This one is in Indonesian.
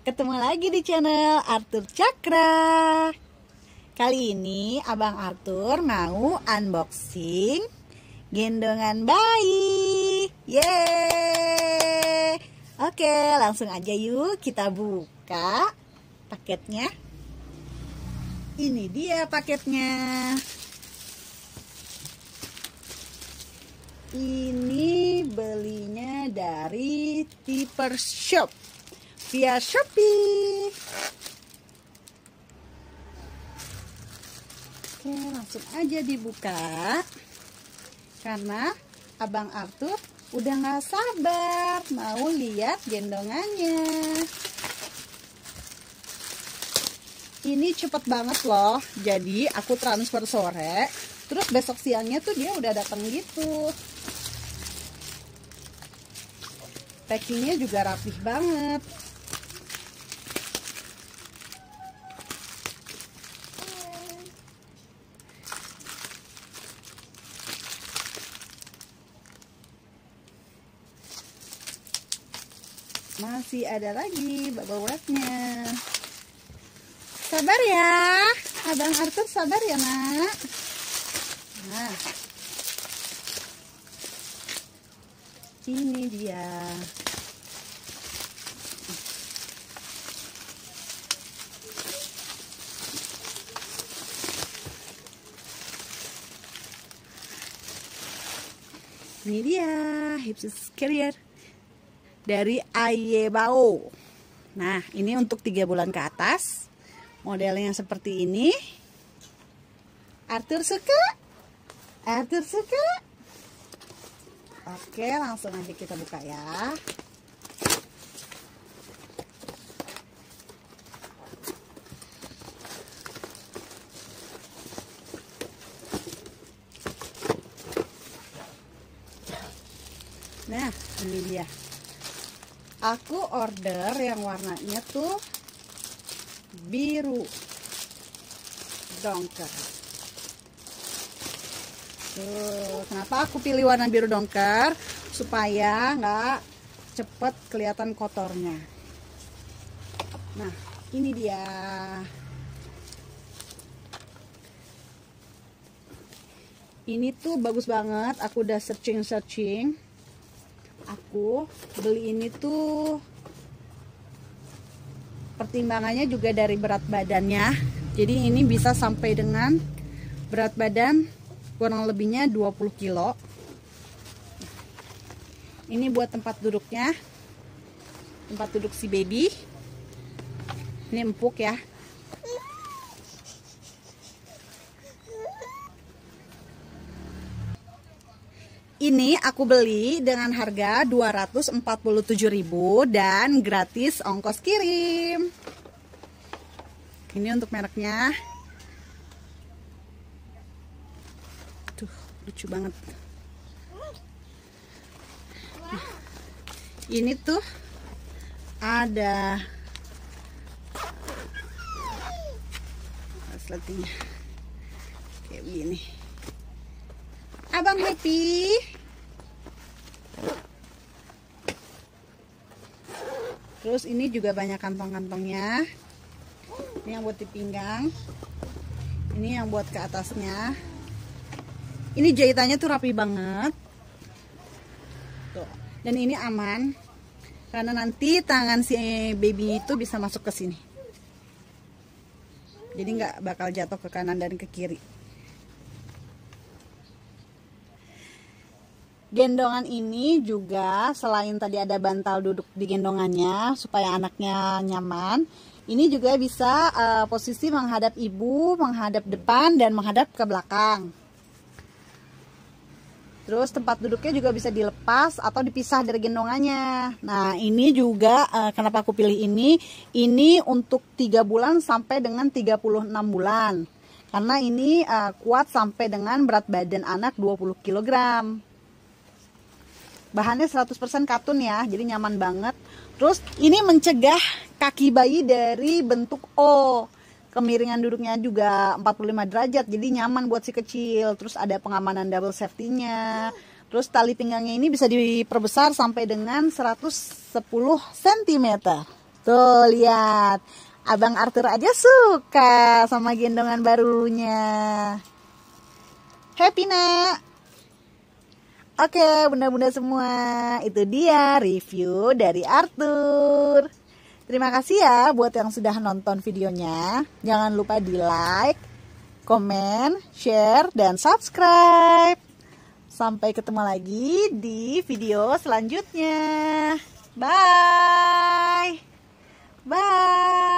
ketemu lagi di channel Arthur Cakra. Kali ini Abang Arthur mau unboxing gendongan bayi. Yeay! Oke langsung aja yuk kita buka paketnya. Ini dia paketnya. Ini belinya dari Tipper Shop via Shopee. Oke, langsung aja dibuka. Karena Abang Arthur udah nggak sabar mau lihat gendongannya. Ini cepet banget loh. Jadi aku transfer sore, terus besok siangnya tuh dia udah datang gitu. packingnya juga rapih banget masih ada lagi bubble wrapnya. Sabar ya. Abang Arthur sabar ya nak. Nah. Ini dia. Ini dia hipsis carrier dari Ayebao nah ini untuk tiga bulan ke atas. Modelnya seperti ini. Arthur suka? Arthur suka? Oke, langsung aja kita buka ya. Nah, ini dia. Aku order yang warnanya tuh biru dongker. Tuh, kenapa aku pilih warna biru dongker? Supaya nggak cepet kelihatan kotornya. Nah, ini dia. Ini tuh bagus banget. Aku udah searching-searching. Aku beli ini tuh pertimbangannya juga dari berat badannya. Jadi ini bisa sampai dengan berat badan kurang lebihnya 20 kilo. Ini buat tempat duduknya. Tempat duduk si baby. Ini empuk ya ini aku beli dengan harga 247.000 dan gratis ongkos kirim. Ini untuk mereknya. Tuh lucu banget. Ini tuh ada resletingnya kayak begini abang happy. Terus ini juga banyak kantong-kantongnya. Ini yang buat di pinggang. Ini yang buat ke atasnya. Ini jahitannya tuh rapi banget. Tuh. Dan ini aman. Karena nanti tangan si baby itu bisa masuk ke sini. Jadi nggak bakal jatuh ke kanan dan ke kiri gendongan ini juga selain tadi ada bantal duduk di gendongannya supaya anaknya nyaman ini juga bisa uh, posisi menghadap ibu menghadap depan dan menghadap ke belakang Terus tempat duduknya juga bisa dilepas atau dipisah dari gendongannya. Nah ini juga uh, kenapa aku pilih ini? Ini untuk 3 bulan sampai dengan 36 bulan. Karena ini uh, kuat sampai dengan berat badan anak 20 kg. Bahannya 100% katun ya, jadi nyaman banget. Terus ini mencegah kaki bayi dari bentuk O kemiringan duduknya juga 45 derajat jadi nyaman buat si kecil terus ada pengamanan double safety-nya terus tali pinggangnya ini bisa diperbesar sampai dengan 110 cm Tuh lihat, Abang Arthur aja suka sama gendongan barunya. Happy nak. Oke, bunda-bunda semua, itu dia review dari Arthur. Terima kasih ya buat yang sudah nonton videonya. Jangan lupa di like, komen, share, dan subscribe. Sampai ketemu lagi di video selanjutnya. Bye. Bye.